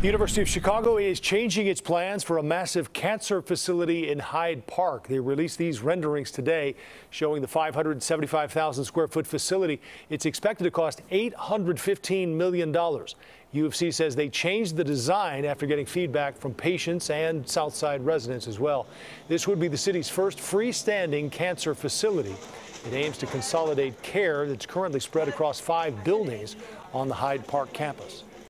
The University of Chicago is changing its plans for a massive cancer facility in Hyde Park. They released these renderings today showing the 575,000 square foot facility. It's expected to cost $815 million. U of C says they changed the design after getting feedback from patients and Southside residents as well. This would be the city's first freestanding cancer facility. It aims to consolidate care that's currently spread across five buildings on the Hyde Park campus.